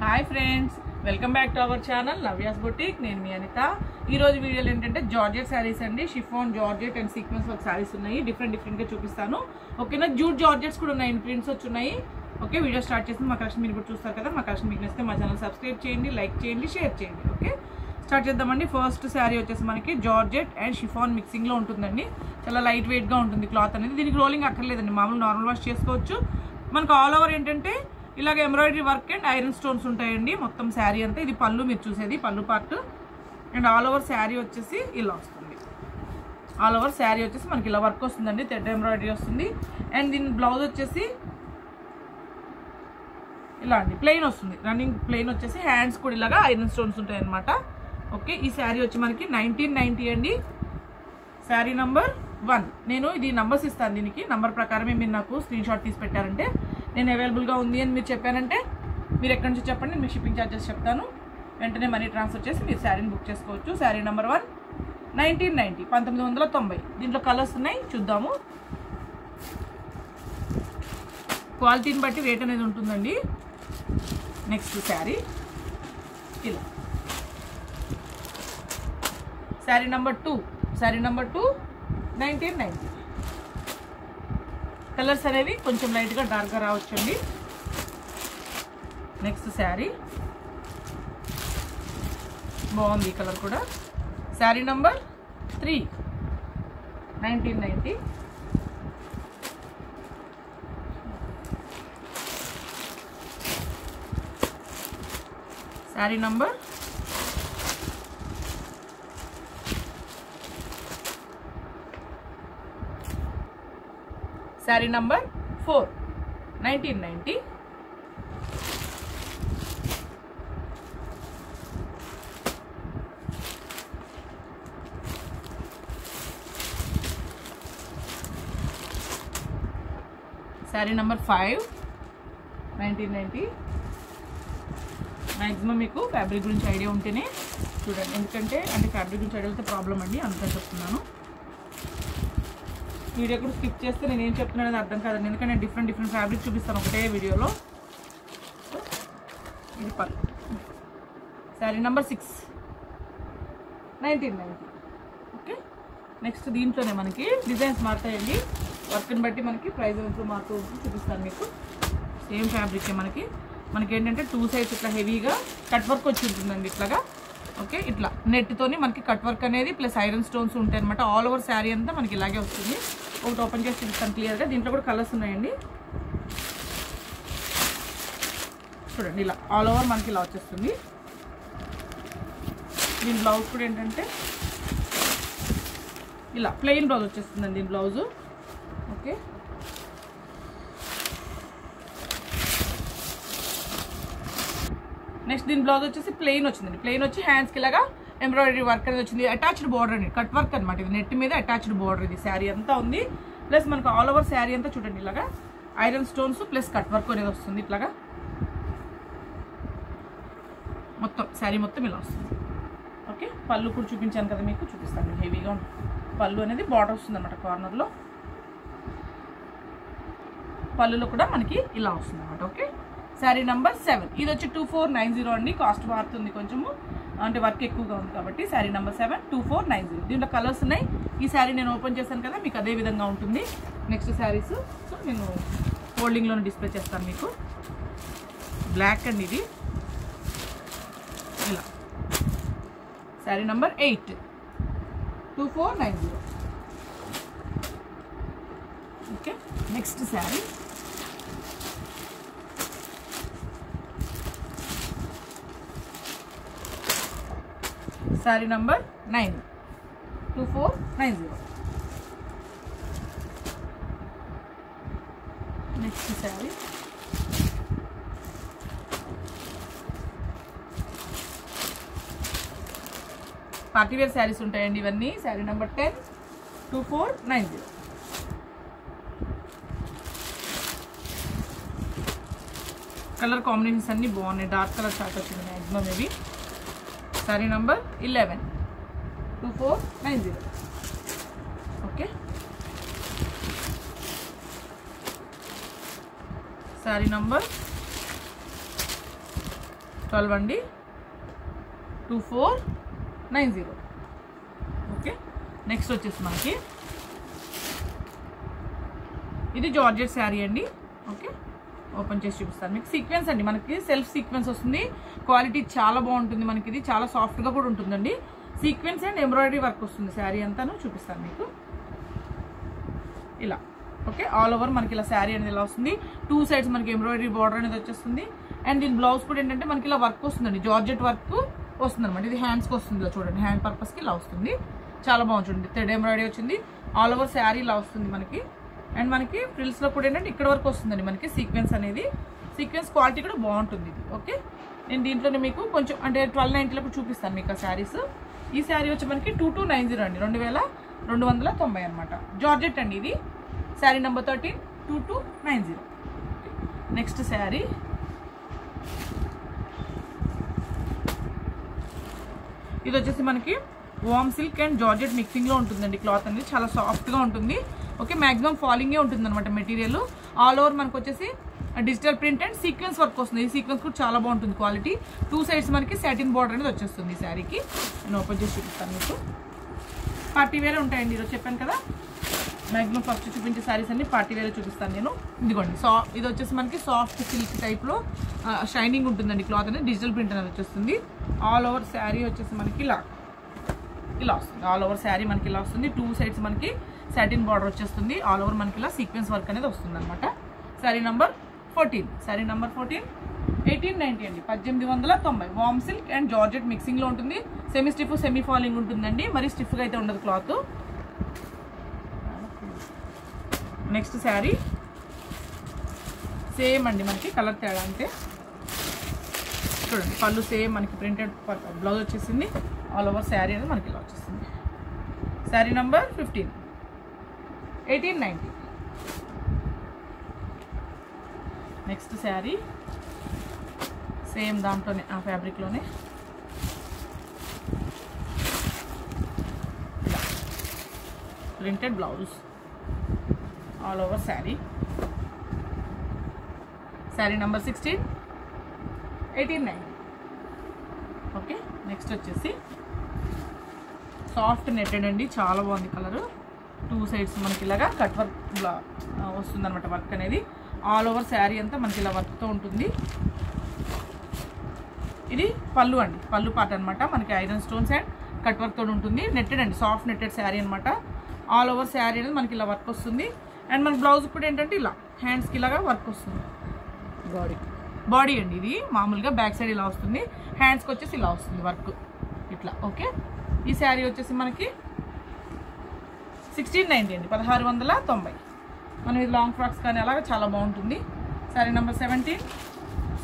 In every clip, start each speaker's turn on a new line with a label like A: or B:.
A: Hi friends welcome back to our channel Navya's boutique. నేను మీ అనిత. ఈ రోజు వీడియోలో ఏంటంటే జార్జెట్ శారీస్ అండి. Chiffon georgette and sequence work saris ఉన్నాయి. డిఫరెంట్ డిఫరెంట్గా చూపిస్తాను. ఓకేనా జూట్ జార్జెట్స్ కూడా ఉన్నాయి. ప్రింట్స్ వచ్చి ఉన్నాయి ఓకే వీడియో స్టార్ట్ చేసి మా కలెక్షన్ మీరు కూడా చూస్తారు కదా. మా కలెక్షన్ మీకు నచ్చితే మా ఛానల్ సబ్స్క్రైబ్ చేయండి లైక్ చేయండి షేర్ చేయండి. ఓకే స్టార్ట్ చేద్దామండి. ఫస్ట్ శారీ వచ్చేసి మనకి జార్జెట్ అండ్ షిఫాన్ మిక్సింగ్లో ఉంటుందండి. చాలా లైట్ వెయిట్గా ఉంటుంది క్లాత్ అనేది. దీనికి రోలింగ్ అక్కర్లేదండి. మామూలు నార్మల్ వాష్ చేసుకోవచ్చు. మనకు ఆల్ ఓవర్ ఏంటంటే ఇలాగ embroidery work and iron stones ఉంటాయండి. మొత్తం శారీ అంతా. ఇది పళ్ళు మీరు చూసేది pallu part. And all over sari వచ్చేసి ఇలా వస్తుంది. ఆల్ ఓవర్ శారీ వచ్చేసి మనకి ఇలా వర్క్ వస్తుందండి. థ్రెడ్ ఎంబ్రాయిడరీ వస్తుంది. అండ్ దీని బ్లౌజ్ వచ్చేసి ఇలా అండి. ప్లెయిన్ వస్తుంది. రన్నింగ్ ప్లెయిన్ వచ్చేసి హ్యాండ్స్ కూడా ఇలాగా ఐరన్ స్టోన్స్ ఉంటాయి అనమాట ఓకే ఈ శారీ వచ్చి మనకి నైన్టీన్ నైంటీ అండి. Sari number one. నేను ఇది నంబర్స్ ఇస్తాను దీనికి. నంబర్ ప్రకారమే మీరు నాకు స్క్రీన్ షాట్ తీసి పెట్టారంటే నేను అవైలబుల్గా ఉంది అని మీరు చెప్పానంటే మీరు ఎక్కడి నుంచి చెప్పండి మీకు షిప్పింగ్ ఛార్జెస్ చెప్తాను. వెంటనే మనీ ట్రాన్స్ఫర్ చేసి మీరు శారీని బుక్ చేసుకోవచ్చు. Sari number one nineteen ninety పంతొమ్మిది వందల తొంభై. దీంట్లో కలర్స్ ఉన్నాయి చూద్దాము. క్వాలిటీని బట్టి రేట్ అనేది ఉంటుందండి. నెక్స్ట్ శారీ ఇలా. Sari number two sari number two nineteen ninety colours అనేవి కొంచెం లైట్గా డార్క్గా రావచ్చండి. నెక్స్ట్ శారీ. బాగుంది కలర్ కూడా. Sari number three. Nineteen ninety sari number sari number four nineteen ninety sari number five nineteen ninety maximum మీకు ఫ్యాబ్రిక్ గురించి ఐడియా ఉంటేనే చూడండి. ఎందుకంటే అంటే ఫ్యాబ్రిక్ గురించి ఐడియా అయితే ప్రాబ్లం అండి అందుకని చెప్తున్నాను. వీడియో కూడా స్కిప్ చేస్తే నేను ఏం చెప్తున్నాను అర్థం కాదండి. ఎందుకంటే నేను డిఫరెంట్ డిఫరెంట్ ఫ్యాబ్రిక్ చూపిస్తాను ఒకటే వీడియోలో. ఇది పల్ sari number six nineteen ninety okay next దీంట్లోనే మనకి డిజైన్స్ మారుతాయండి. వర్క్ని బట్టి మనకి ప్రైస్ ఎంతో మారుతూ చూపిస్తాను మీకు. సేమ్ ఫ్యాబ్రిక్ మనకి మనకి. ఏంటంటే టూ సైడ్స్ ఇట్లా హెవీగా కట్ వర్క్ వచ్చి ఉంటుందండి ఇట్లాగా. ఓకే ఇట్లా. నెట్తోని మనకి కట్ వర్క్ అనేది ప్లస్ ఐరన్ స్టోన్స్ ఉంటాయి అనమాట ఆల్ ఓవర్ శారీ అంతా మనకి ఇలాగే వస్తుంది. ఒకటి ఓపెన్ చేసి చూపిస్తాను క్లియర్గా దీంట్లో కూడా కలర్స్ ఉన్నాయండి. చూడండి ఇలా ఆల్ ఓవర్ మనకి ఇలా వచ్చేస్తుంది. దీని బ్లౌజ్ కూడా ఏంటంటే ఇలా ప్లెయిన్ బ్లౌజ్ వచ్చేస్తుందండి దీని బ్లౌజు ఓకే నెక్స్ట్ దీని బ్లౌజ్ వచ్చేసి ప్లెయిన్ వచ్చిందండి. ప్లెయిన్ వచ్చి హ్యాండ్స్కి ఇలాగా ఎంబ్రాయిడరీ వర్క్ అనేది వచ్చింది. అటాచ్డ్ బార్డర్ అండి. కట్ వర్క్ అనమాట ఇది. నెట్ మీద అటాచ్డ్ బార్డర్ ఇది. శారీ అంతా ఉంది. ప్లస్ మనకు ఆల్ ఓవర్ శారీ అంతా చూడండి ఇలాగా. Iron stones plus cut work అనేది వస్తుంది ఇట్లాగా. మొత్తం శారీ మొత్తం ఇలా వస్తుంది. ఓకే పళ్ళు కూడా చూపించాను కదా మీకు. చూపిస్తాను. హెవీగా పళ్ళు అనేది బార్డర్ వస్తుంది అనమాట కార్నర్లో పళ్ళులో కూడా మనకి ఇలా వస్తుంది అనమాట ఓకే శారీ నెంబర్ సెవెన్ ఇది వచ్చి టూ ఫోర్ నైన్ జీరో అండి. కాస్ట్ మారుతుంది కొంచెము. అంటే వర్క్ ఎక్కువగా ఉంది కాబట్టి sari number seven two four nine zero. దీంట్లో కలర్స్ ఉన్నాయి. ఈ శారీ నేను ఓపెన్ చేశాను కదా మీకు అదే విధంగా ఉంటుంది. నెక్స్ట్ శారీస్. సో నేను ఫోల్డింగ్లోనే డిస్ప్లే చేస్తాను మీకు. బ్లాక్ అండి ఇది. ఇలా. Sari number eight two four nine zero. Okay next sari. Sari number nine two four nine zero next sari party wear saris ఉంటాయండి ఇవన్నీ sari number ten two four nine zero colour combinations అన్నీ బాగున్నాయి dark colour short వచ్చింది maximum ఇవి sari number eleven two four nine zero okay sari number twelve అండి two four nine zero okay next వచ్చేసి మనకి. ఇది జార్జెట్ శారీ అండి. Okay open చేసి చూపిస్తాను. మీకు సీక్వెన్స్ అండి. మనకి సెల్ఫ్ సీక్వెన్స్ వస్తుంది. క్వాలిటీ చాలా బాగుంటుంది మనకి ఇది. చాలా సాఫ్ట్గా కూడా ఉంటుందండి. సీక్వెన్స్ అండ్ ఎంబ్రాయిడరీ వర్క్ వస్తుంది. శారీ అంతాను చూపిస్తాను మీకు. ఇలా. ఓకే ఆల్ ఓవర్ మనకి ఇలా శారీ అనేది ఇలా వస్తుంది. టూ సైడ్స్ మనకి ఎంబ్రాయిడరీ బార్డర్ అనేది వచ్చేస్తుంది. అండ్ దీని బ్లౌజ్ కూడా ఏంటంటే మనకి ఇలా వర్క్ వస్తుందండి. జార్జెట్ వర్క్ వస్తుంది అనమాట ఇది హ్యాండ్స్కి వస్తుంది ఇలా చూడండి. హ్యాండ్ పర్పస్కి ఇలా వస్తుంది. చాలా బాగుంటుంది థర్డ్ థ్రెడ్ ఎంబ్రాయిడరీ వచ్చింది. ఆల్ ఓవర్ శారీ ఇలా వస్తుంది మనకి. అండ్ మనకి ఫ్రిల్స్లో కూడా ఏంటంటే ఇక్కడ వరకు వస్తుందండి మనకి సీక్వెన్స్ అనేది. సీక్వెన్స్ క్వాలిటీ కూడా బాగుంటుంది ఇది ఓకే? నేను దీంట్లోనే మీకు కొంచెం అంటే ట్వెల్వ్ నైంటీలో చూపిస్తాను మీకు ఆ శారీస్. ఈ శారీ వచ్చి మనకి టూ టూ నైన్ జీరో అండి రెండు వేల రెండు వందల తొంభై అనమాట జార్జెట్ అండి ఇది. Sari number thirteen two two nine zero. Next sari. ఇది వచ్చేసి మనకి వామ్ సిల్క్ అండ్ జార్జెట్ మిక్సింగ్లో ఉంటుందండి క్లాత్ అనేది. చాలా సాఫ్ట్గా ఉంటుంది. ఓకే మ్యాక్సిమం ఫాలింగే ఉంటుంది అనమాట మెటీరియల్. ఆల్ ఓవర్ మనకు వచ్చేసి digital print and sequence work వస్తుంది. ఈ సీక్వెన్స్ కూడా చాలా బాగుంటుంది క్వాలిటీ టూ సైడ్స్ మనకి సాటిన్ బార్డర్ అనేది వచ్చేస్తుంది ఈ శారీకి నేను ఓపెన్ చేసి చూపిస్తాను మీకు. పార్టీ వేరే ఉంటాయండి ఈరోజు చెప్పాను కదా? మ్యాక్సిమం ఫస్ట్ చూపించే శారీస్ అన్ని పార్టీ వేరే చూపిస్తాను నేను. ఇదిగోండి సా ఇది వచ్చేసి మనకి సాఫ్ట్ సిల్క్ టైప్లో షైనింగ్ ఉంటుందండి క్లాత్ అనేది. డిజిటల్ ప్రింట్ అనేది వచ్చేస్తుంది. ఆల్ ఓవర్ శారీ వచ్చేసి మనకి ఇలా. ఇలా వస్తుంది. ఆల్ ఓవర్ శారీ మనకి ఇలా వస్తుంది. టూ సైడ్స్ మనకి సాటిన్ బార్డర్ వచ్చేస్తుంది. ఆల్ ఓవర్ మనకి ఇలా సీక్వెన్స్ వర్క్ అనేది వస్తుంది అనమాట sari number fourteen sari number fourteen eighteen ninety అండి. పద్దెనిమిది వందల తొంభై. వామ్ సిల్క్ అండ్ జార్జెట్ మిక్సింగ్లో ఉంటుంది. సెమీ స్టిఫ్ సెమీ ఫాలింగ్ ఉంటుందండి. మరి స్టిఫ్గా అయితే ఉండదు క్లాత్ నెక్స్ట్ శారీ సేమ్ అండి మనకి కలర్ తేడా అంతే. చూడండి పళ్ళు సేమ్ మనకి ప్రింటెడ్ బ్లౌజ్ వచ్చేసింది. ఆల్ ఓవర్ శారీ అనేది మనకి ఇలా వచ్చేసింది. Sari number fifteen eighteen ninety next sari same దాంట్లోనే ఆ ఫ్యాబ్రిక్లోనే printed blouse all over sari sari number sixteen eighteen nine okay next వచ్చేసి. సాఫ్ట్ నెట్టెడ్ అండి చాలా బాగుంది కలరు టూ సైడ్స్ మనకి ఇలాగా కట్ వర్క్ వస్తుంది అనమాట వర్క్ అనేది. ఆల్ ఓవర్ శారీ అంతా మనకి ఇలా వర్క్తో ఉంటుంది. ఇది పళ్ళు అండి. పళ్ళు పాట అనమాట మనకి iron stones and cut work తోటి ఉంటుంది. నెట్టెడ్ అండి. సాఫ్ట్ నెట్టెడ్ శారీ అనమాట ఆల్ ఓవర్ శారీ అనేది మనకి ఇలా వర్క్ వస్తుంది. అండ్ మన బ్లౌజ్ కూడా ఏంటంటే ఇలా హ్యాండ్స్కి ఇలాగా వర్క్ వస్తుంది. బాడీ బాడీ అండి ఇది. మామూలుగా బ్యాక్ సైడ్ ఇలా వస్తుంది. హ్యాండ్స్కి వచ్చేసి ఇలా వస్తుంది వర్క్ ఇట్లా ఓకే ఈ శారీ వచ్చేసి మనకి సిక్స్టీన్ నైంటీ అండి. పదహారు వందల తొంభై. మనం ఇది లాంగ్ ఫ్రాక్స్ కానీ అలాగ చాలా బాగుంటుంది. Sari number seventeen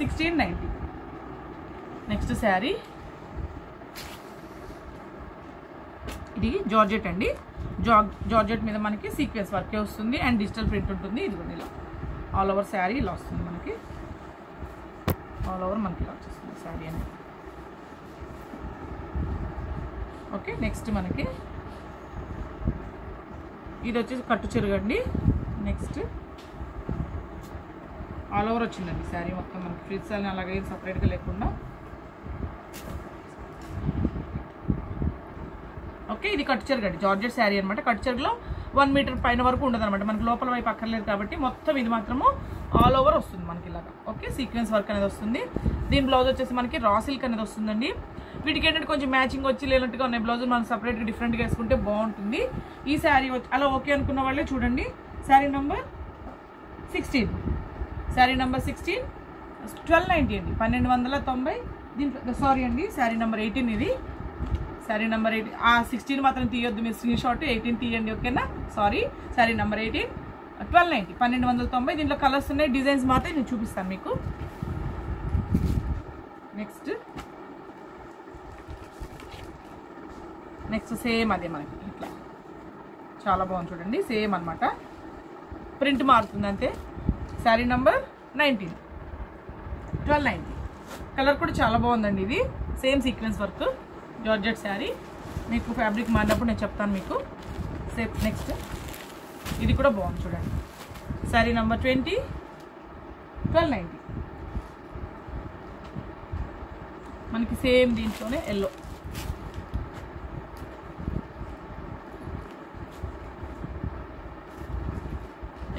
A: sixteen ninety next sari ఇది జార్జెట్ అండి. జార్జెట్ మీద మనకి సీక్వెన్స్ వర్కే వస్తుంది అండ్ డిజిటల్ ప్రింట్ ఉంటుంది. ఇది కూడా ఇలా. ఆల్ ఓవర్ శారీ ఇలా వస్తుంది మనకి. ఆల్ ఓవర్ మనకి ఇలా వచ్చేస్తుంది శారీ అనేది. ఓకే నెక్స్ట్ మనకి ఇది వచ్చేసి కట్టు చెరుగండి నెక్స్ట్ ఆల్ ఓవర్ వచ్చిందండి శారీ మొత్తం మనకి ఫ్రిడ్జ్ అని అలాగే సపరేట్గా లేకుండా. ఓకే ఇది కట్టు చెరుగు జార్జెట్ శారీ అనమాట కట్టు చెరుగులో వన్ మీటర్ పైన వరకు ఉండదు అనమాట మనకి లోపల వైపు అక్కర్లేదు కాబట్టి మొత్తం ఇది మాత్రము ఆల్ ఓవర్ వస్తుంది మనకి ఇలాగా. ఓకే సీక్వెన్స్ వర్క్ అనేది వస్తుంది. దీని బ్లౌజ్ వచ్చేసి మనకి రా సిల్క్ అనేది వస్తుందండి. వీటికి ఏంటంటే కొంచెం మ్యాచింగ్ వచ్చి లేనట్టుగా ఉన్నాయి. బ్లౌజ్ మనం సపరేట్గా డిఫరెంట్గా వేసుకుంటే బాగుంటుంది. ఈ శారీ అలా ఓకే అనుకున్న వాళ్ళే చూడండి. Sari number sixteen sari number sixteen twelve ninety అండి. పన్నెండు వందల తొంభై. దీంట్లో సారీ అండి శారీ నెంబర్ ఎయిటీన్ ఇది. శారీ నెంబర్ ఎయిటీన్ ఆ సిక్స్టీన్ మాత్రం తీయొద్దు మీరు స్క్రీన్ షాట్ ఎయిటీన్ తీయండి ఓకేనా sorry sari number eighteen twelve ninety పన్నెండు వందల తొంభై. దీంట్లో కలర్స్ ఉన్నాయి డిజైన్స్ మాత్రం నేను చూపిస్తాను మీకు. నెక్స్ట్ నెక్స్ట్ సేమ్ అదే మనకి ఇట్లా. చాలా బాగుంది చూడండి సేమ్ అనమాట ప్రింట్ మారుతుంది అంతే. Sari number nineteen. Twelve ninety. Colour కూడా చాలా బాగుందండి ఇది. Same sequence work georgette sari. మీకు ఫ్యాబ్రిక్ మారినప్పుడు నేను చెప్తాను మీకు. Same next. ఇది కూడా బాగుంది చూడండి. Sari number twenty twelve ninety మనకి సేమ్ దీంట్లోనే yellow.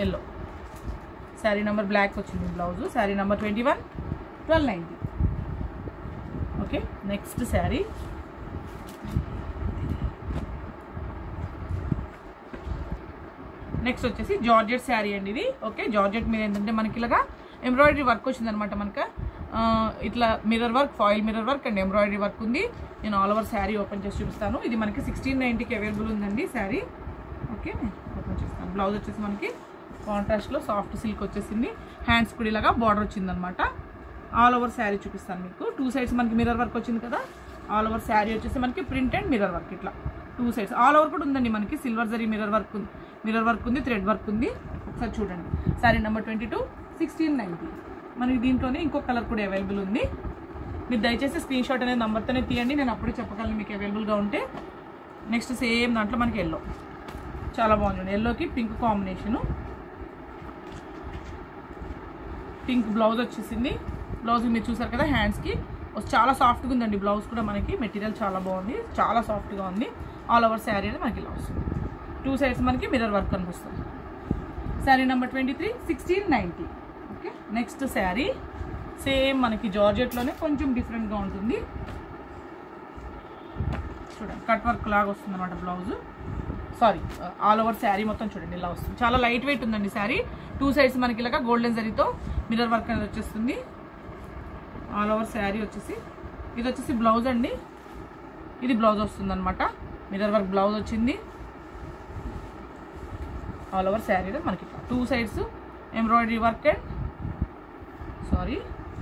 A: Yellow. Sari number black వచ్చింది blouse. Sari number twenty one twelve ninety okay next sari. Next వచ్చేసి జార్జెట్ శారీ అండి ఇది. ఓకే జార్జెట్ మీద ఏంటంటే మనకి ఇలాగా ఎంబ్రాయిడరీ వర్క్ వచ్చిందనమాట మనకు. ఇట్లా mirror work foil mirror work and embroidery work ఉంది. నేను ఆల్ ఓవర్ శారీ ఓపెన్ చేసి చూపిస్తాను. ఇది మనకి సిక్స్టీన్ నైంటీకి అవైలబుల్ ఉందండి శారీ. ఓకే ఓపెన్ చేస్తాను. బ్లౌజ్ వచ్చేసి మనకి కాంట్రాస్ట్లో సాఫ్ట్ సిల్క్ వచ్చేసింది. హ్యాండ్స్ కూడా ఇలాగా బార్డర్ వచ్చిందనమాట ఆల్ ఓవర్ శారీ చూపిస్తాను మీకు. టూ సైడ్స్ మనకి మిర్రర్ వర్క్ వచ్చింది కదా? ఆల్ ఓవర్ శారీ వచ్చేసి మనకి ప్రింట్ అండ్ మిర్రర్ వర్క్ ఇట్లా. టూ సైడ్స్ ఆల్ ఓవర్ కూడా ఉందండి మనకి. సిల్వర్ జరీ మిర్రర్ వర్క్ ఉంది. మిర్రర్ వర్క్ ఉంది థ్రెడ్ వర్క్ ఉంది. ఒకసారి చూడండి. Sari number twenty two sixteen ninety మనకి దీంట్లోనే ఇంకో కలర్ కూడా అవైలబుల్ ఉంది. మీరు దయచేసి స్క్రీన్ షాట్ అనేది నెంబర్తోనే తీయండి. నేను అప్పుడే చెప్పగలను మీకు అవైలబుల్గా ఉంటే. నెక్స్ట్ సేమ్ దాంట్లో మనకి ఎల్లో చాలా బాగుంది. ఎల్లోకి పింక్ కాంబినేషను పింక్ బ్లౌజ్ వచ్చేసింది. బ్లౌజ్ మీరు చూసారు కదా హ్యాండ్స్కి చాలా సాఫ్ట్గా ఉందండి బ్లౌజ్ కూడా మనకి. మెటీరియల్ చాలా బాగుంది. చాలా సాఫ్ట్గా ఉంది. ఆల్ ఓవర్ శారీ అనేది మనకి ఇలా వస్తుంది. టూ సైడ్స్ మనకి మిర్రర్ వర్క్ కనిపిస్తుంది. Sari number twenty three sixteen ninety okay next sari same మనకి జార్జెట్లోనే కొంచెం డిఫరెంట్గా ఉంటుంది. చూడండి కట్ వర్క్ లాగా వస్తుంది అనమాట blouse sorry all over sari మొత్తం చూడండి ఇలా వస్తుంది. చాలా లైట్ వెయిట్ ఉందండి శారీ టూ సైడ్స్ మనకి ఇలాగా గోల్డెన్ జరీతో మిర్రర్ వర్క్ అనేది వచ్చేస్తుంది. ఆల్ ఓవర్ శారీ వచ్చేసి. ఇది వచ్చేసి బ్లౌజ్ అండి. ఇది బ్లౌజ్ వస్తుంది అనమాట మిర్రర్ వర్క్ బ్లౌజ్ వచ్చింది. ఆల్ ఓవర్ శారీలో మనకి two sides embroidery work and sorry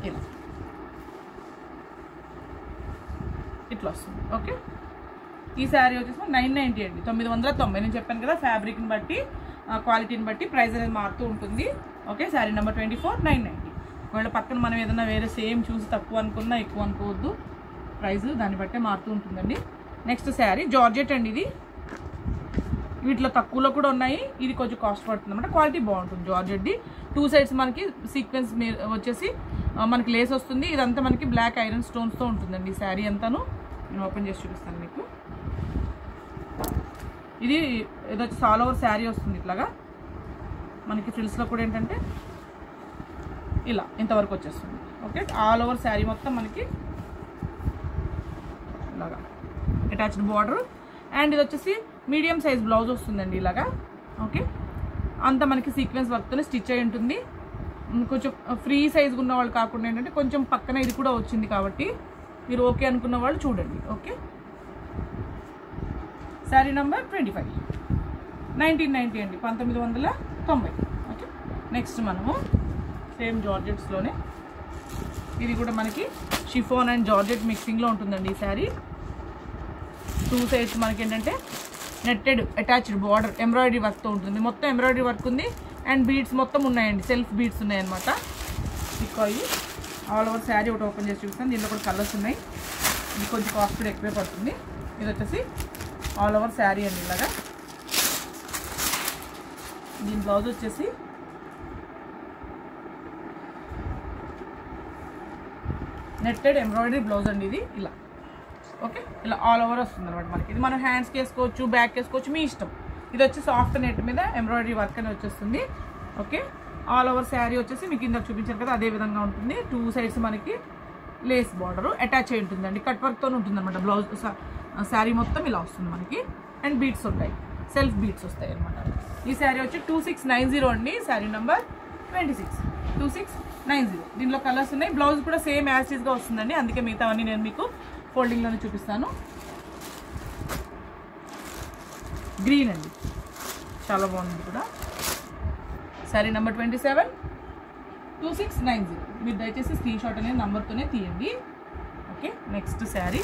A: ఇలా. ఇట్లా వస్తుంది. ఓకే ఈ శారీ వచ్చేసి నైన్ నైంటీ అండి. తొమ్మిది వందల తొంభై. నేను చెప్పాను కదా ఫ్యాబ్రిక్ని బట్టి క్వాలిటీని బట్టి ప్రైస్ అనేది మారుతూ ఉంటుంది. Okay sari number twenty four nine ninety ఒకవేళ పక్కన మనం ఏదైనా వేరే సేమ్ చూసి తక్కువ అనుకున్నా ఎక్కువ అనుకోవద్దు. ప్రైస్ దాన్ని బట్టే మారుతూ ఉంటుందండి. నెక్స్ట్ శారీ జార్జెట్ అండి ఇది. వీటిలో తక్కువలో కూడా ఉన్నాయి. ఇది కొంచెం కాస్ట్ పడుతుంది అనమాట క్వాలిటీ బాగుంటుంది జార్జెట్ది టూ సైడ్స్ మనకి సీక్వెన్స్ వచ్చేసి మనకి లేస్ వస్తుంది. ఇదంతా మనకి బ్లాక్ ఐరన్ స్టోన్స్తో ఉంటుందండి ఈ శారీ అంతాను. నేను ఓపెన్ చేసి చూపిస్తాను మీకు. ఇది ఏదో వచ్చి ఆల్ ఓవర్ శారీ వస్తుంది ఇట్లాగా. మనకి ఫ్రిల్స్లో కూడా ఏంటంటే ఇలా ఇంతవరకు వచ్చేస్తుంది. ఓకే? ఆల్ ఓవర్ శారీ మొత్తం మనకి ఇలాగా అటాచ్డ్ బార్డర్ అండ్ ఇది వచ్చేసి మీడియం సైజ్ బ్లౌజ్ వస్తుందండి ఇలాగా. ఓకే? అంత మనకి సీక్వెన్స్ వర్క్తోనే స్టిచ్ అయి ఉంటుంది. కొంచెం ఫ్రీ సైజ్ ఉన్న వాళ్ళు కాకుండా ఏంటంటే కొంచెం పక్కన ఇది కూడా వచ్చింది కాబట్టి మీరు ఓకే అనుకున్న వాళ్ళు చూడండి. Okay? Sari number twenty five nineteen ninety అండి. పంతొమ్మిది వందల తొంభై. ఓకే నెక్స్ట్ మనము సేమ్ జార్జెట్స్లోనే. ఇది కూడా మనకి షిఫోన్ అండ్ జార్జెట్ మిక్సింగ్లో ఉంటుందండి ఈ శారీ టూ సైడ్స్ మనకి ఏంటంటే నెట్టెడ్ అటాచ్డ్ బార్డర్ ఎంబ్రాయిడరీ వర్క్తో ఉంటుంది. మొత్తం ఎంబ్రాయిడరీ వర్క్ ఉంది అండ్ బీడ్స్ మొత్తం ఉన్నాయండి. సెల్ఫ్ బీడ్స్ ఉన్నాయన్నమాట. ఇక్కాయి ఆల్ ఓవర్ శారీ ఒకటి ఓపెన్ చేసి చూపిస్తాను. దీంట్లో కూడా కలర్స్ ఉన్నాయి. ఇది కొంచెం కాస్ట్ కూడా ఎక్కువే పడుతుంది. ఇది వచ్చేసి ఆల్ ఓవర్ శారీ అండి ఇలాగా. దీని బ్లౌజ్ వచ్చేసి నెట్టెడ్ ఎంబ్రాయిడరీ బ్లౌజ్ అండి ఇది. ఇలా. ఓకే? ఇలా ఆల్ ఓవర్ వస్తుంది అనమాట మనకి. ఇది మనం హ్యాండ్స్కి వేసుకోవచ్చు బ్యాక్ వేసుకోవచ్చు మీ ఇష్టం. ఇది వచ్చి సాఫ్ట్ నెట్ మీద ఎంబ్రాయిడరీ వర్క్ అని వచ్చేస్తుంది. ఓకే? ఆల్ ఓవర్ శారీ వచ్చేసి మీకు ఇందాక చూపించారు కదా అదే విధంగా ఉంటుంది. టూ సైడ్స్ మనకి లేస్ బార్డర్ అటాచ్ అయి ఉంటుందండి. కట్ వర్క్తో ఉంటుంది అనమాట బ్లౌజ్ శారీ మొత్తం ఇలా వస్తుంది మనకి. అండ్ బీట్స్ ఉంటాయి. సెల్ఫ్ బీట్స్ వస్తాయి అనమాట ఈ శారీ వచ్చి టూ సిక్స్ నైన్ జీరో అండి. Sari number twenty six two six nine zero దీనిలో కలర్స్ ఉన్నాయి. బ్లౌజ్ కూడా సేమ్ యాసిడ్గా వస్తుందండి. అందుకే మిగతావన్నీ నేను మీకు ఫోల్డింగ్లోనే చూపిస్తాను. గ్రీన్ అండి. చాలా బాగుంది కూడా. Sari number twenty seven two six nine zero మీరు దయచేసి స్క్రీన్ షాట్ అనేది నెంబర్తోనే తీయండి. ఓకే నెక్స్ట్ శారీ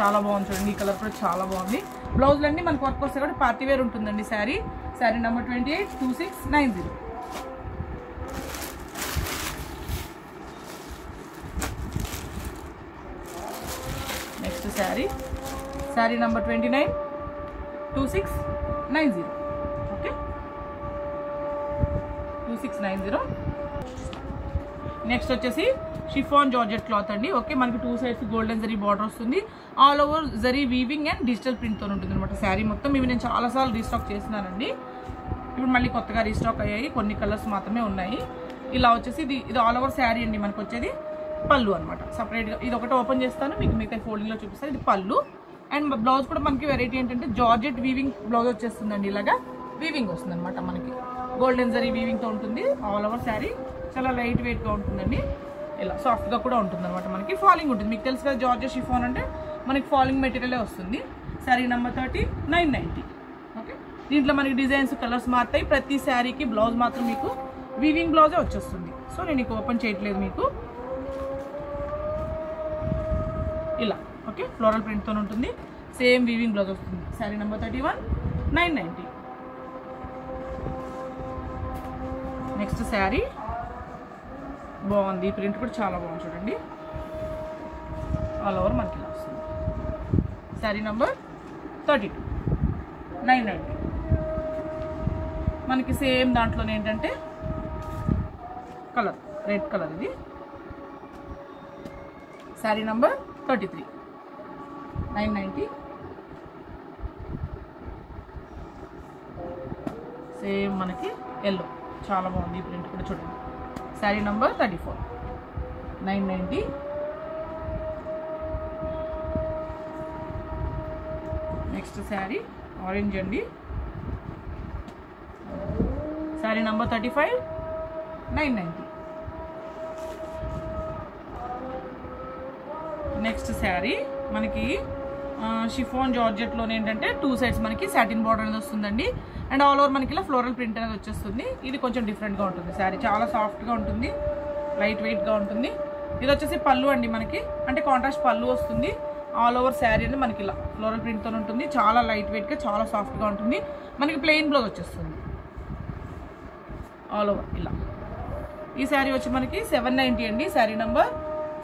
A: చాలా బాగుంది చూడండి ఈ కలర్ కూడా చాలా బాగుంది. బ్లౌజ్లు అన్నీ మనకు వర్క్ వస్తే కూడా పార్టీ వేర్ ఉంటుందండి sari. Sari number twenty eight two six nine zero next sari. Sari number twenty nine two six nine zero okay two six nine zero next వచ్చేసి షిఫాన్ జార్జెట్ క్లాత్ అండి. Okay మనకి two sides golden zari border వస్తుంది. All over zari weaving and digital ప్రింట్తో ఉంటుంది అనమాట శారీ మొత్తం. ఇవి నేను చాలాసార్లు రీస్టాక్ చేసినానండి. ఇప్పుడు మళ్ళీ కొత్తగా రీస్టాక్ అయ్యాయి. కొన్ని కలర్స్ మాత్రమే ఉన్నాయి. ఇలా వచ్చేసి ఇది ఇది ఆల్ ఓవర్ శారీ అండి. మనకు వచ్చేది పళ్ళు అనమాట సపరేట్గా ఇది ఒకటి ఓపెన్ చేస్తాను. మీకు మిగతా ఫోల్డింగ్లో చూపిస్తాను. ఇది పళ్ళు. అండ్ బ్లౌజ్ కూడా మనకి వెరైటీ ఏంటంటే జార్జెట్ వీవింగ్ బ్లౌజ్ వచ్చేస్తుందండి ఇలాగా. వీవింగ్ వస్తుంది అనమాట మనకి గోల్డెన్ జరీ వీవింగ్తో ఉంటుంది. All over sari. చాలా లైట్ వెయిట్గా ఉంటుందండి. ఇలా సాఫ్ట్గా కూడా ఉంటుంది అనమాట మనకి. ఫాలింగ్ ఉంటుంది. మీకు తెలుసు కదా జార్జెట్ షిఫాన్ అంటే మనకి ఫాలింగ్ మెటీరియలే వస్తుంది. Sari number thirty nine ninety okay దీంట్లో మనకి డిజైన్స్ కలర్స్ మారుతాయి. ప్రతి శారీకి బ్లౌజ్ మాత్రం మీకు వీవింగ్ బ్లౌజే వచ్చేస్తుంది. సో నేను ఇక ఓపెన్ చేయట్లేదు మీకు. ఇలా. ఓకే ఫ్లోరల్ ప్రింట్తో ఉంటుంది. సేమ్ వీవింగ్ బ్లౌజ్ వస్తుంది. Sari number thirty one nine ninety next sari బాగుంది. ఈ ప్రింట్ కూడా చాలా బాగుంది చూడండి. ఆల్ ఓవర్ మనకి ఇలా వస్తుంది. Sari number thirty two nine ninety మనకి సేమ్ దాంట్లోనే ఏంటంటే కలర్ రెడ్ కలర్ ఇది. Sari number thirty three nine ninety same మనకి ఎల్లో చాలా బాగుంది ఈ ప్రింట్ కూడా చూడండి. Sari number thirty four. Nine ninety next sari orange అండి. Sari number thirty five nine ninety next sari మనకి షిఫోన్ జార్జెట్లోనే ఏంటంటే టూ సైడ్స్ మనకి సాటిన్ బార్డర్ అనేది వస్తుందండి. అండ్ ఆల్ ఓవర్ మనకి ఇలా ఫ్లోరల్ ప్రింట్ అనేది వచ్చేస్తుంది. ఇది కొంచెం డిఫరెంట్గా ఉంటుంది. శారీ చాలా సాఫ్ట్గా ఉంటుంది. లైట్ వెయిట్గా ఉంటుంది. ఇది వచ్చేసి పళ్ళు అండి మనకి. అంటే కాంట్రాస్ట్ పళ్ళు వస్తుంది. ఆల్ ఓవర్ శారీ అనేది మనకి ఇలా ఫ్లోరల్ ప్రింట్తో ఉంటుంది. చాలా లైట్ వెయిట్గా చాలా సాఫ్ట్గా ఉంటుంది. మనకి ప్లెయిన్ బ్లౌజ్ వచ్చేస్తుంది. ఆల్ ఓవర్ ఇలా. ఈ శారీ వచ్చి మనకి సెవెన్ నైంటీ అండి. Sari number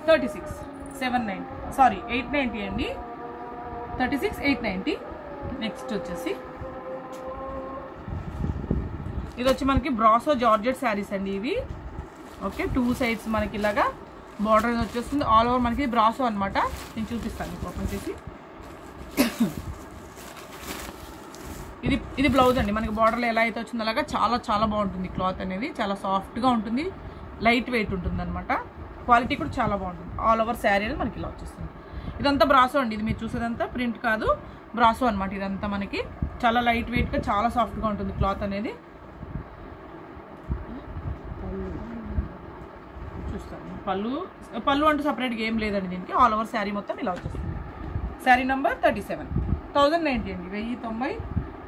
A: thirty six seven ninety sorry eight ninety అండి. Thirty six eight ninety next వచ్చేసి ఇది వచ్చి మనకి బ్రాసో జార్జెట్ శారీస్ అండి ఇవి. ఓకే టూ సైడ్స్ మనకి ఇలాగా బార్డర్ వచ్చేస్తుంది. ఆల్ ఓవర్ మనకి బ్రాసో అనమాట నేను చూపిస్తాను మీకు ఓపెన్ చేసి. ఇది ఇది బ్లౌజ్ అండి. మనకి బార్డర్లో ఎలా అయితే వచ్చిందో అలాగా చాలా చాలా బాగుంటుంది క్లాత్ అనేది. చాలా సాఫ్ట్గా ఉంటుంది. లైట్ వెయిట్ ఉంటుంది అనమాట క్వాలిటీ కూడా చాలా బాగుంటుంది. ఆల్ ఓవర్ శారీ అనేది మనకి ఇలా వచ్చేస్తుంది. ఇదంతా బ్రాసో అండి. ఇది మీరు చూసేదంతా ప్రింట్ కాదు. బ్రాసో అనమాట ఇదంతా మనకి. చాలా లైట్ వెయిట్గా చాలా సాఫ్ట్గా ఉంటుంది క్లాత్ అనేది చూస్తాను పళ్ళు పళ్ళు అంటూ సపరేట్గా ఏం లేదండి దీనికి. ఆల్ ఓవర్ శారీ మొత్తం ఇలా వచ్చేస్తుంది. Sari number thirty seven thousand ninety అండి. వెయ్యి తొంభై.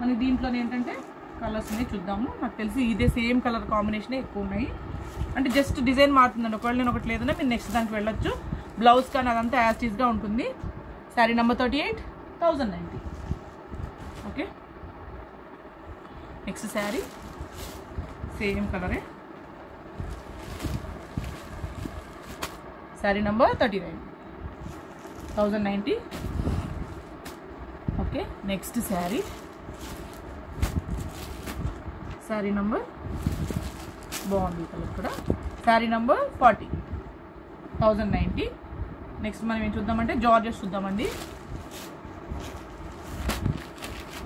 A: మనకి దీంట్లో ఏంటంటే కలర్స్ ఉన్నాయి చూద్దాము. నాకు తెలిసి ఇదే సేమ్ కలర్ కాంబినేషనే ఎక్కువ ఉన్నాయి. అంటే జస్ట్ డిజైన్ మారుతుందండి. ఒకవేళ నేను ఒకటి లేదన్నా మీరు నెక్స్ట్ దానికి వెళ్ళొచ్చు. బ్లౌజ్ కానీ అదంతా యాజ్ టీజ్గా ఉంటుంది. Sari number thirty eight thousand ninety okay next sari same కలరే sari number thirty nine thousand ninety okay next sari sari number బాగుంది కలర్ కూడా. Sari number forty thousand ninety next మనం ఏం చూద్దామంటే జార్జెస్ చూద్దామండి.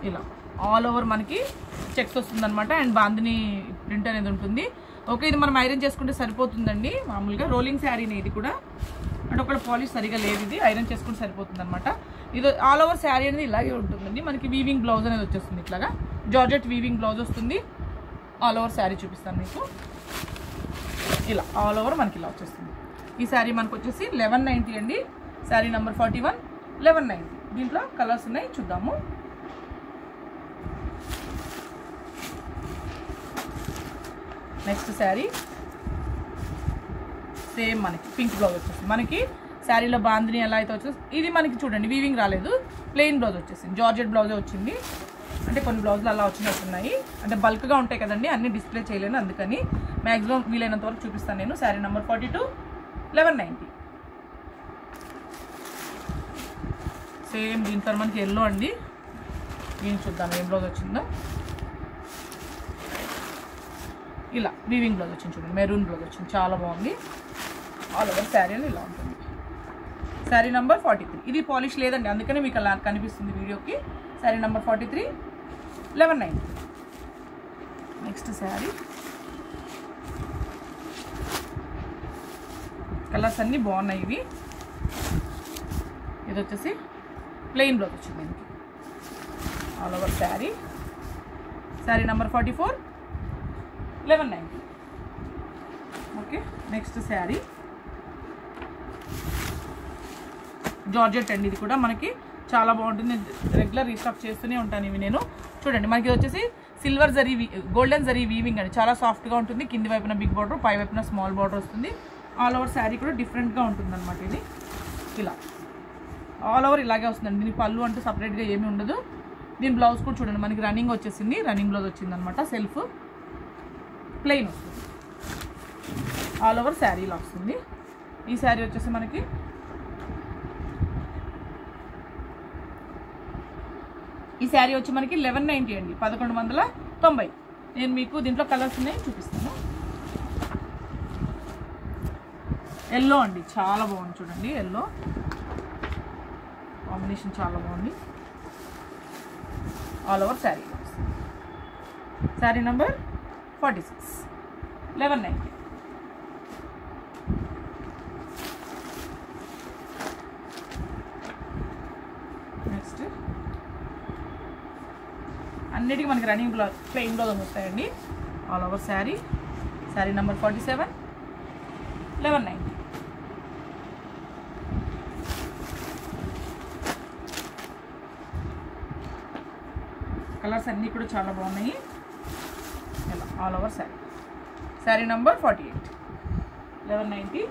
A: ఇలా. ఆల్ ఓవర్ మనకి checks వస్తుందన్నమాట. అండ్ బాందిని ప్రింట్ అనేది ఉంటుంది. ఓకే ఇది మనం ఐరన్ చేసుకుంటే సరిపోతుందండి. మామూలుగా రోలింగ్ శారీనే ఇది కూడా. అంటే ఒకటి పాలిష్ సరిగా లేదు ఇది ఐరన్ చేసుకుంటే సరిపోతుంది అనమాట ఇది ఆల్ ఓవర్ శారీ అనేది ఇలాగే ఉంటుందండి. మనకి వీవింగ్ బ్లౌజ్ అనేది వచ్చేస్తుంది ఇట్లాగా. జార్జెట్ వీవింగ్ బ్లౌజ్ వస్తుంది. ఆల్ ఓవర్ శారీ చూపిస్తాను మీకు. ఇలా ఆల్ ఓవర్ మనకి ఇలా వచ్చేస్తుంది. ఈ శారీ మనకు వచ్చేసి లెవెన్ నైంటీ అండి. Sari number forty one eleven ninety దీంట్లో కలర్స్ ఉన్నాయి చూద్దాము. నెక్స్ట్ శారీ సేమ్ మనకి పింక్ బ్లౌజ్ వచ్చేసింది. మనకి శారీలో బాందిని ఎలా అయితే వచ్చేసి ఇది మనకి చూడండి వీవింగ్ రాలేదు. ప్లెయిన్ బ్లౌజ్ వచ్చేసింది. జార్జెట్ బ్లౌజే వచ్చింది. అంటే కొన్ని బ్లౌజులు అలా వచ్చినట్టున్నాయి అంటే బల్క్గా ఉంటాయి కదండి అన్ని డిస్ప్లే చేయలేను అందుకని. మ్యాక్సిమం వీలైనంత వరకు చూపిస్తాను నేను. Sari number forty two eleven ninety same తర్వాత మనకి ఎల్లో అండి. దీన్ని చూద్దాం ఏం బ్లౌజ్ వచ్చిందో. ఇలా వీవింగ్ బ్లౌజ్ వచ్చింది చూడండి మెరూన్ బ్లౌజ్ వచ్చింది చాలా బాగుంది. ఆల్ ఓవర్ శారీ అని ఇలా ఉంటుంది. శారీ నెంబర్ ఫార్టీ త్రీ ఇది పాలిష్ లేదండి అందుకనే మీకు అలా కనిపిస్తుంది వీడియోకి. Sari number forty three eleven nine next sari colours అన్నీ బాగున్నాయి ఇవి. ఇది వచ్చేసి ప్లెయిన్ బ్లౌజ్ వచ్చింది దీనికి. All over sari sari number forty four eleven ninety okay next sari georgette అండి ఇది కూడా మనకి చాలా బాగుంటుంది. రెగ్యులర్ రీస్టాక్ చేస్తూనే ఉంటాను ఇవి నేను. చూడండి మనకి వచ్చేసి silver zari golden zari weaving అండి. చాలా సాఫ్ట్గా ఉంటుంది. కింది వైపున బిగ్ బార్డర్ పై వైపున స్మాల్ బార్డర్ వస్తుంది. ఆల్ ఓవర్ శారీ కూడా డిఫరెంట్గా ఉంటుంది అనమాట ఇది. ఇలా. ఆల్ ఓవర్ ఇలాగే వస్తుందండి. దీని పళ్ళు అంటూ సపరేట్గా ఏమీ ఉండదు. దీని బ్లౌజ్ కూడా చూడండి మనకి రన్నింగ్ వచ్చేసింది. రన్నింగ్ బ్లౌజ్ వచ్చింది అనమాట సెల్ఫ్ ప్లెయిన్ వస్తుంది. ఆల్ ఓవర్ శారీలో వస్తుంది. ఈ శారీ వచ్చేసి మనకి ఈ శారీ వచ్చి మనకి లెవెన్ నైంటీ అండి. పదకొండు వందల తొంభై. నేను మీకు దీంట్లో కలర్స్ ఉన్నాయి చూపిస్తాను. ఎల్లో అండి. చాలా బాగుంది చూడండి. ఎల్లో కాంబినేషన్ చాలా బాగుంది. All over sari sari number forty six. Eleven ninety next అన్నిటికీ మనకి రన్నింగ్ బ్లౌజ్ ప్లెయిన్ బ్లౌజ్ వస్తాయండి. All over sari sari number forty seven eleven nine colours అన్నీ కూడా చాలా బాగున్నాయి. All over sari sari number forty eight eleven ninety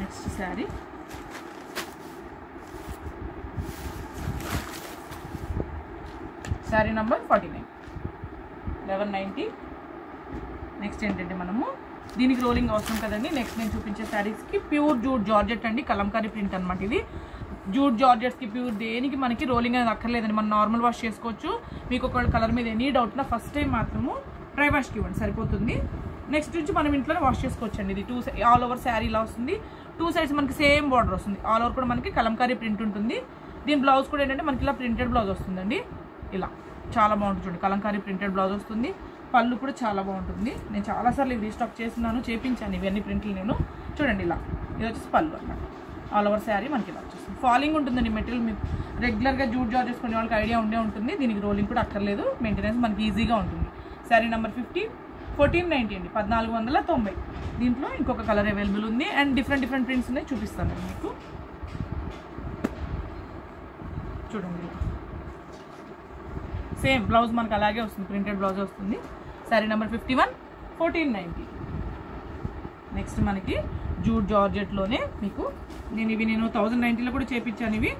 A: next sari sari number forty nine eleven ninety next ఏంటంటే మనము? దీనికి rolling అవసరం కదండి. నెక్స్ట్ నేను చూపించే శారీస్కి ప్యూర్ జూట్ జార్జెట్ అండి. కలంకారీ ప్రింట్ అనమాట ఇది. జూట్ జార్జెట్స్కి ప్యూర్ దేనికి మనకి రోలింగ్ అనేది అక్కర్లేదండి. మనం నార్మల్ వాష్ చేసుకోవచ్చు. మీకు ఒక కలర్ మీద ఎనీ డౌట్ ఫస్ట్ టైం మాత్రము డ్రై వాష్కి ఇవ్వండి. సరిపోతుంది. నెక్స్ట్ నుంచి మనం ఇంట్లోనే వాష్ చేసుకోవచ్చు అండి ఇది టూ ఆల్ ఓవర్ శారీ ఇలా వస్తుంది. టూ సైడ్స్ మనకి సేమ్ బార్డర్ వస్తుంది. ఆల్ ఓవర్ కూడా మనకి కలంకారీ ప్రింట్ ఉంటుంది. దీని బ్లౌజ్ కూడా ఏంటంటే మనకి ఇలా ప్రింటెడ్ బ్లౌజ్ వస్తుందండి. ఇలా. చాలా బాగుంటుంది చూడండి. కలంకారీ ప్రింటెడ్ బ్లౌజ్ వస్తుంది. పళ్ళు కూడా చాలా బాగుంటుంది. నేను చాలాసార్లు ఇవి రీస్టాక్ చేస్తున్నాను చేపించాను ఇవన్నీ ప్రింట్లు నేను. చూడండి ఇలా. ఇది వచ్చేసి పళ్ళు అన్నమాట. ఆల్ ఓవర్ శారీ మనకి ఇలా వచ్చేస్తుంది. ఫాలింగ్ ఉంటుందండి మెటీరియల్ మీకు రెగ్యులర్గా జూట్ జార్ చేసుకునే వాళ్ళకి ఐడియా ఉండే ఉంటుంది. దీనికి రోలింగ్ కూడా అక్కర్లేదు. మెయింటెనెన్స్ మనకి ఈజీగా ఉంటుంది. Sari number fifty fourteen ninety అండి. పద్నాలుగు వందల తొంభై. దీంట్లో ఇంకొక కలర్ అవైలబుల్ ఉంది. అండ్ డిఫరెంట్ డిఫరెంట్ ప్రింట్స్ ఉన్నాయి. చూపిస్తాను మీకు. చూడండి సేమ్ బ్లౌజ్ మనకు అలాగే వస్తుంది. ప్రింటెడ్ బ్లౌజ్ వస్తుంది. Sari number fifty one fourteen ninety next మనకి జూట్ జార్జెట్లోనే మీకు నేను ఇవి నేను థౌజండ్ నైంటీలో కూడా చేపించాను ఇవి.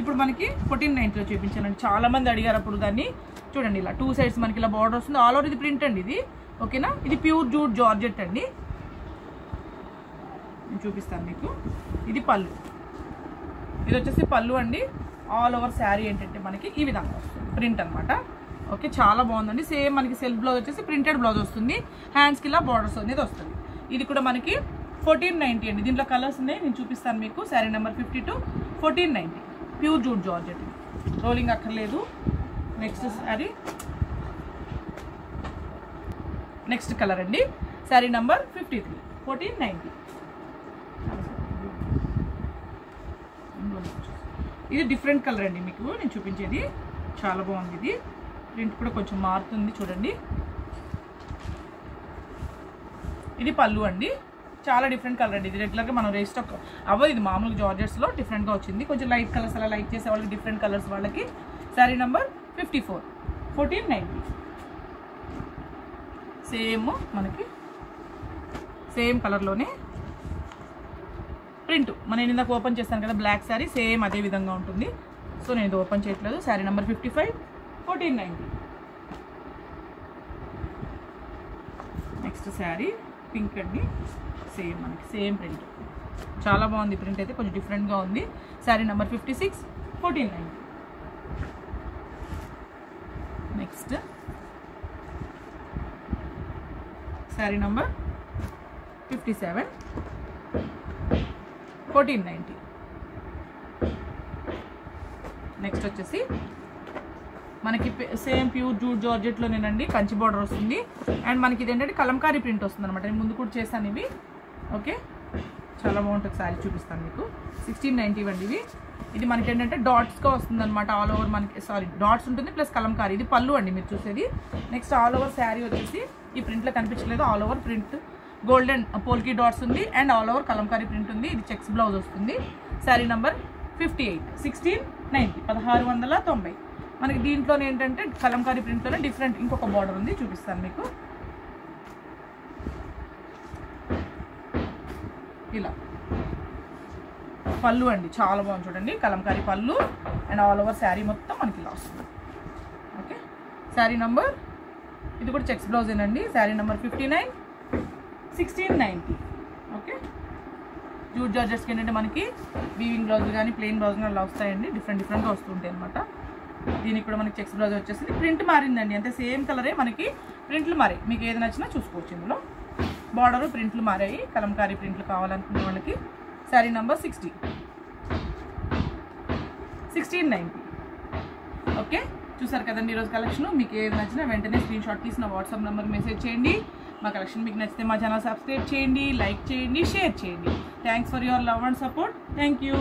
A: ఇప్పుడు మనకి ఫోర్టీన్ నైన్టీలో చేపించానండి. చాలా మంది అడిగారు అప్పుడు దాన్ని. చూడండి ఇలా టూ సైడ్స్ మనకి ఇలా బార్డర్ వస్తుంది. ఆల్ ఓవర్ ఇది ప్రింట్ అండి ఇది. ఓకేనా ఇది ప్యూర్ జూట్ జార్జెట్ అండి. నేను చూపిస్తాను మీకు. ఇది పళ్ళు. ఇది వచ్చేసి పళ్ళు అండి. ఆల్ ఓవర్ శారీ ఏంటంటే మనకి ఈ విధంగా వస్తుంది. ప్రింట్ అనమాట ఓకే చాలా బాగుందండి. సేమ్ మనకి సెల్ఫ్ బ్లౌజ్ వచ్చేసి ప్రింటెడ్ బ్లౌజ్ వస్తుంది. హ్యాండ్స్కి ఇలా బార్డర్స్ అనేది వస్తుంది. ఇది కూడా మనకి ఫోర్టీన్ నైంటీ అండి. దీంట్లో కలర్స్ ఉన్నాయి. నేను చూపిస్తాను మీకు. Sari number fifty two fourteen ninety pure jute georgette rolling అక్కర్లేదు. నెక్స్ట్ శారీ నెక్స్ట్ కలర్ అండి. Sari number fifty three fourteen ninety ఇది డిఫరెంట్ కలర్ అండి మీకు. నేను చూపించేది. చాలా బాగుంది ఇది. ప్రింట్ కూడా కొంచెం మారుతుంది. చూడండి. ఇది పళ్ళు అండి. చాలా డిఫరెంట్ కలర్ అండి. ఇది రెగ్యులర్గా మనం రేస్టాక్ అవ్వదు ఇది మామూలుగా జార్జెట్స్లో డిఫరెంట్గా వచ్చింది. కొంచెం లైట్ కలర్స్ అలా లైక్ చేసే వాళ్ళకి డిఫరెంట్ కలర్స్ వాళ్ళకి sari number fifty four fourteen ninety same మనకి సేమ్ కలర్లోనే ప్రింట్ మనం నేను ఇందాక ఓపెన్ చేస్తాను కదా బ్లాక్ శారీ సేమ్ అదే విధంగా ఉంటుంది. సో నేను ఇది ఓపెన్ చేయట్లేదు. Sari number fifty five fourteen ninety next sari pink అండి. సేమ్ మనకి సేమ్ ప్రింట్ చాలా బాగుంది ప్రింట్ అయితే కొంచెం డిఫరెంట్గా ఉంది. Sari number fifty six fourteen nine next sari number fifty seven fourteen ninety next వచ్చేసి మనకి సేమ్ ప్యూర్ జూట్ జార్జెట్లోనేనండి కంచి బార్డర్ వస్తుంది. అండ్ మనకి ఇది ఏంటంటే కలంకారీ ప్రింట్ వస్తుంది అనమాట నేను ముందు కూడా చేశాను ఇవి ఓకే? చాలా బాగుంటుంది శారీ చూపిస్తాను మీకు. సిక్స్టీన్ నైంటీ అండి ఇవి. ఇది మనకి ఏంటంటే డాట్స్గా వస్తుంది అనమాట ఆల్ ఓవర్ మనకి సారీ డాట్స్ ఉంటుంది ప్లస్ కలంకారీ. ఇది పళ్ళు అండి మీరు చూసేది. నెక్స్ట్ ఆల్ ఓవర్ శారీ వచ్చేసి ఈ ప్రింట్లో కనిపించలేదు. All over print golden polka dots ఉంది. And all over Kalamkari print ఉంది. ఇది చెక్స్ బ్లౌజ్ వస్తుంది. Sari number fifty eight sixteen ninety పదహారు వందల తొంభై. మనకి దీంట్లోనే ఏంటంటే కలంకారీ ప్రింట్లోనే డిఫరెంట్ ఇంకొక బార్డర్ ఉంది చూపిస్తాను మీకు. ఇలా. పళ్ళు అండి చాలా బాగుంది చూడండి కలంకారీ పళ్ళు అండ్ ఆల్ ఓవర్ శారీ మొత్తం మనకి ఇలా వస్తుంది. ఓకే? శారీ నంబర్ ఇది కూడా checks బ్లౌజేనండి sari number fifty nine sixteen ninety okay? Jute జార్జెస్కి ఏంటంటే మనకి వీవింగ్ బ్లౌజ్ కానీ ప్లెయిన్ బ్లౌజ్ కానీ అలా వస్తాయండి. డిఫరెంట్ డిఫరెంట్గా వస్తుంటాయి అనమాట దీనికి కూడా మనకి చెక్స్ బ్లౌజ్ వచ్చేసింది. ప్రింట్ మారిందండి. అంతే సేమ్ కలరే మనకి ప్రింట్లు మారాయి. మీకు ఏది నచ్చినా చూసుకోవచ్చు ఇందులో. బార్డర్ ప్రింట్లు మారాయి. కలంకారీ ప్రింట్లు కావాలనుకున్న వాళ్ళకి sari number sixty. Sixteen ninety. Okay? చూసారు కదండి ఈరోజు కలెక్షన్. మీకు ఏది నచ్చినా వెంటనే స్క్రీన్ షాట్ తీసిన వాట్సాప్ నెంబర్కి మెసేజ్ చేయండి. మా కలెక్షన్ మీకు నచ్చితే మా ఛానల్ సబ్స్క్రైబ్ చేయండి లైక్ చేయండి షేర్ చేయండి. Thanks for your love and support thank you